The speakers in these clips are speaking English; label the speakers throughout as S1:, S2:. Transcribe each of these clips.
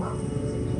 S1: 茫茫。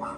S1: Wow.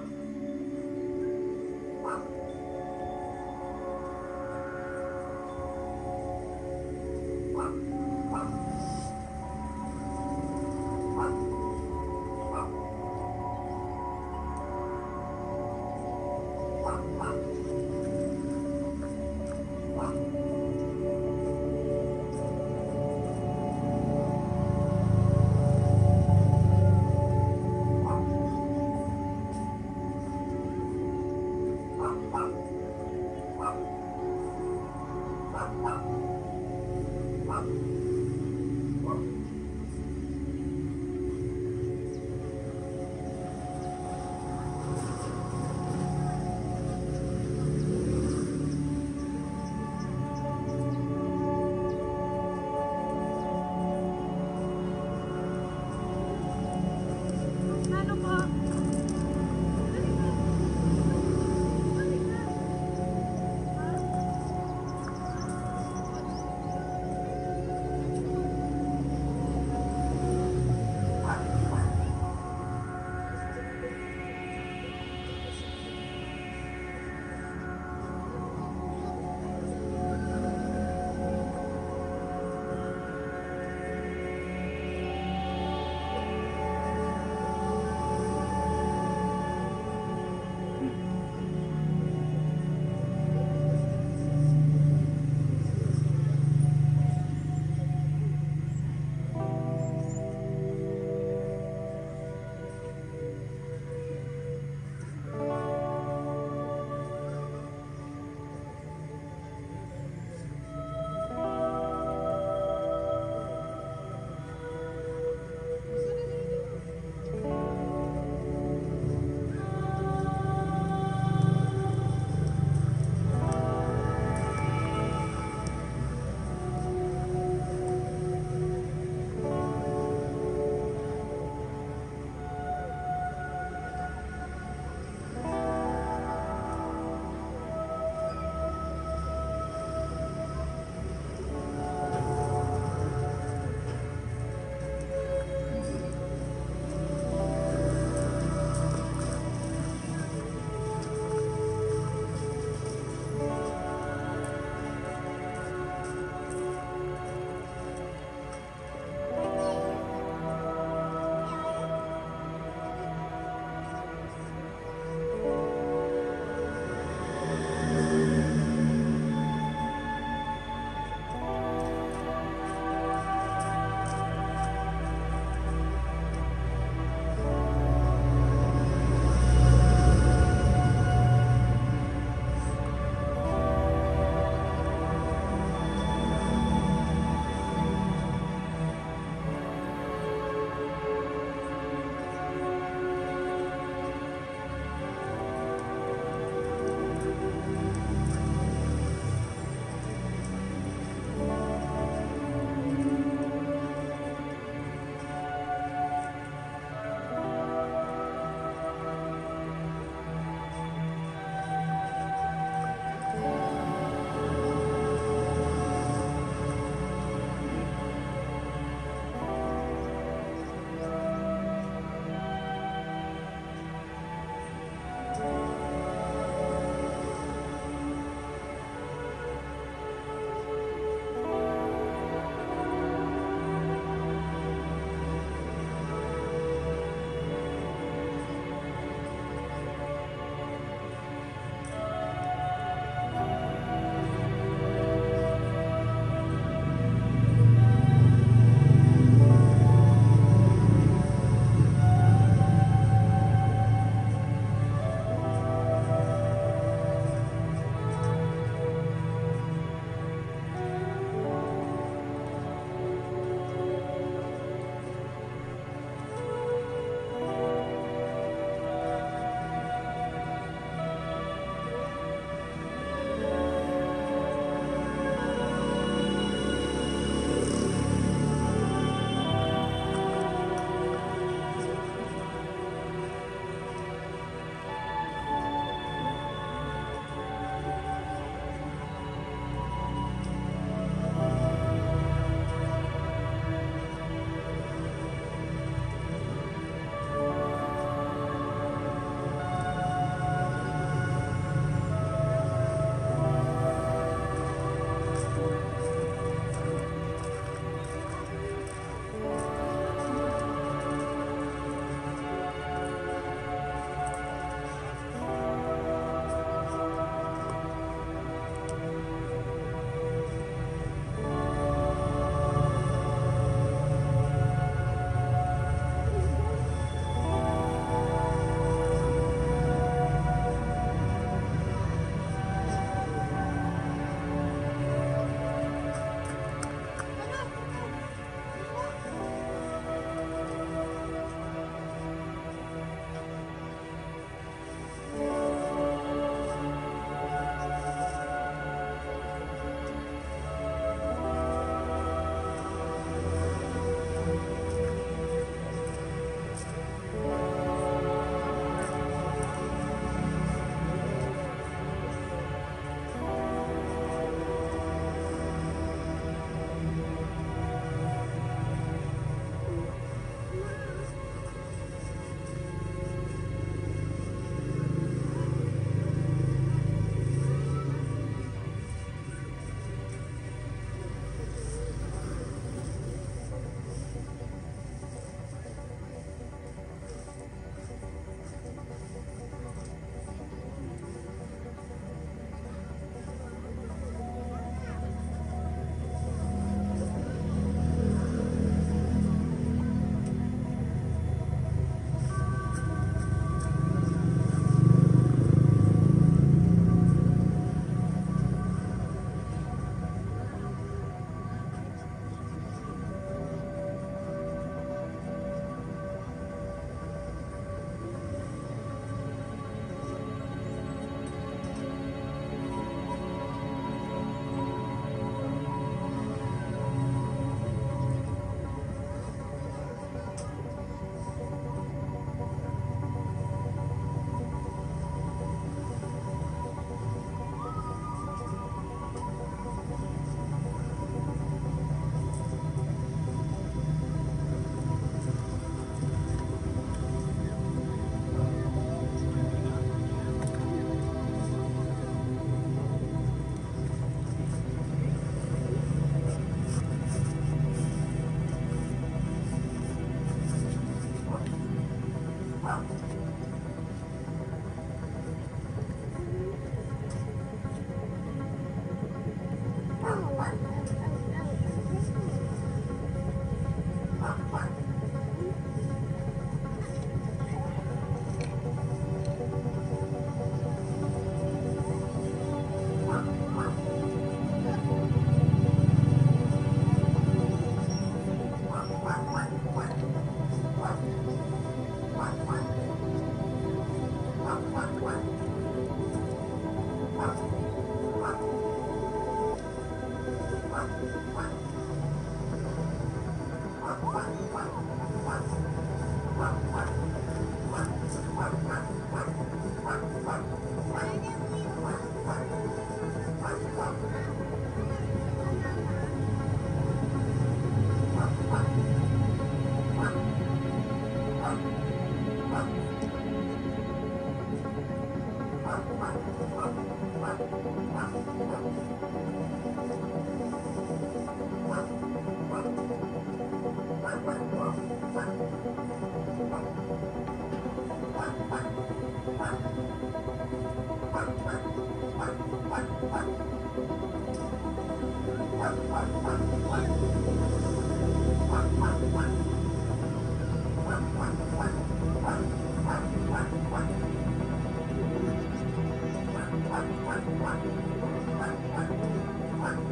S1: I'm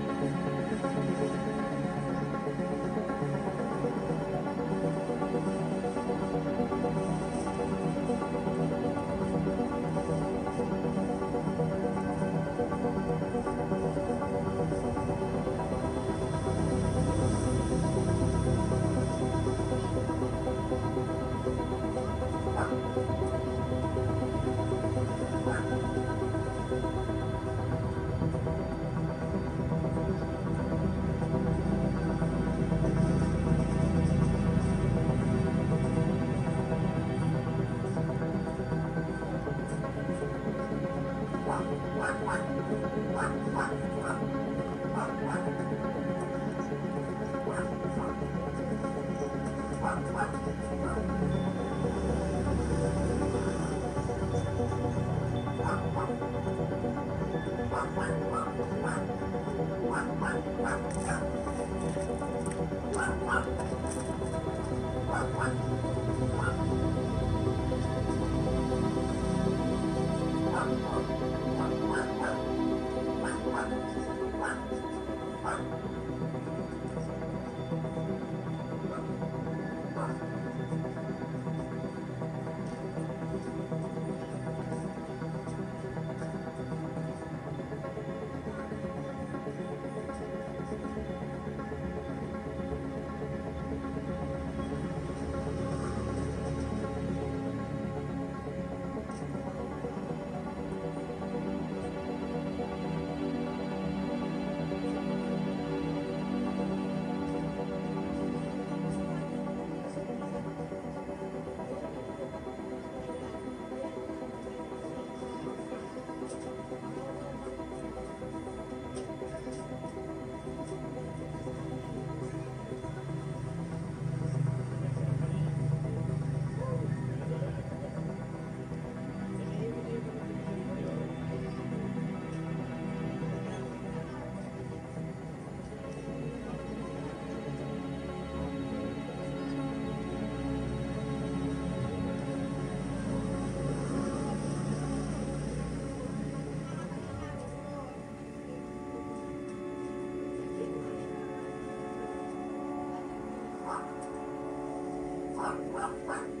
S2: Well, well, well.